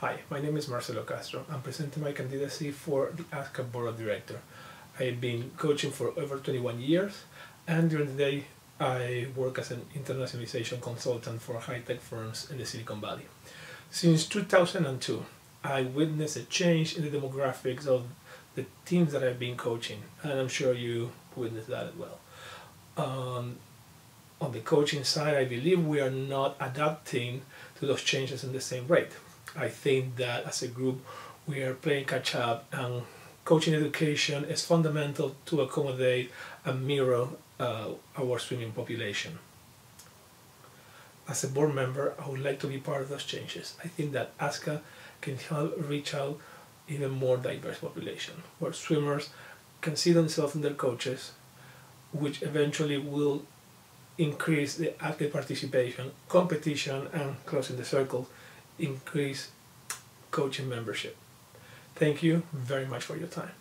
Hi, my name is Marcelo Castro. I'm presenting my candidacy for the ASCA Board of Director. I've been coaching for over 21 years, and during the day, I work as an internationalization consultant for high-tech firms in the Silicon Valley. Since 2002, I witnessed a change in the demographics of the teams that I've been coaching, and I'm sure you witnessed that as well. Um, on the coaching side, I believe we are not adapting to those changes in the same rate. I think that as a group, we are playing catch up, and coaching education is fundamental to accommodate and mirror uh, our swimming population. As a board member, I would like to be part of those changes. I think that ASCA can help reach out even more diverse population, where swimmers can see themselves in their coaches, which eventually will increase the athlete participation, competition, and closing the circle, increase coaching membership. Thank you very much for your time.